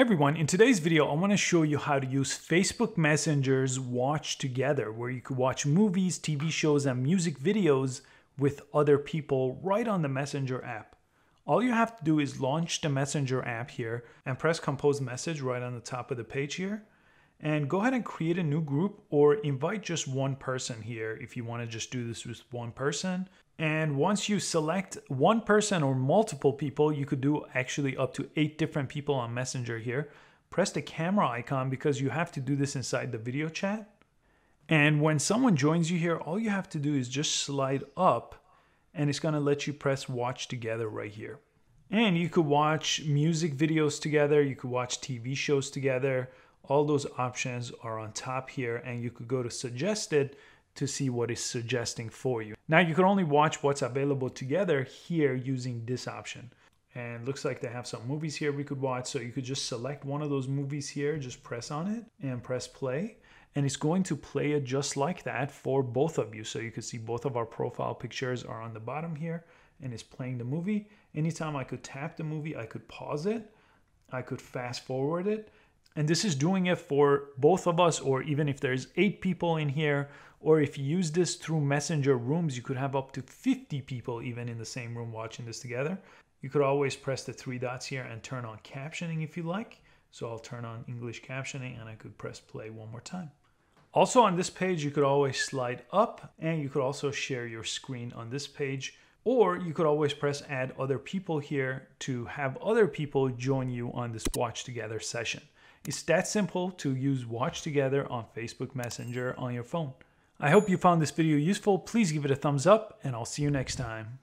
Everyone, in today's video, I want to show you how to use Facebook Messenger's Watch Together, where you could watch movies, TV shows, and music videos with other people right on the Messenger app. All you have to do is launch the Messenger app here and press Compose Message right on the top of the page here. And go ahead and create a new group or invite just one person here if you want to just do this with one person. And once you select one person or multiple people, you could do actually up to eight different people on Messenger here. Press the camera icon because you have to do this inside the video chat. And when someone joins you here, all you have to do is just slide up and it's gonna let you press watch together right here. And you could watch music videos together, you could watch TV shows together. All those options are on top here and you could go to suggested to see what is suggesting for you. Now you can only watch what's available together here using this option. And looks like they have some movies here we could watch. So you could just select one of those movies here, just press on it and press play. And it's going to play it just like that for both of you. So you can see both of our profile pictures are on the bottom here and it's playing the movie. Anytime I could tap the movie, I could pause it. I could fast forward it and this is doing it for both of us, or even if there's eight people in here, or if you use this through messenger rooms, you could have up to 50 people even in the same room watching this together. You could always press the three dots here and turn on captioning if you like. So I'll turn on English captioning and I could press play one more time. Also on this page, you could always slide up and you could also share your screen on this page. Or you could always press add other people here to have other people join you on this watch together session. It's that simple to use Watch Together on Facebook Messenger on your phone. I hope you found this video useful. Please give it a thumbs up and I'll see you next time.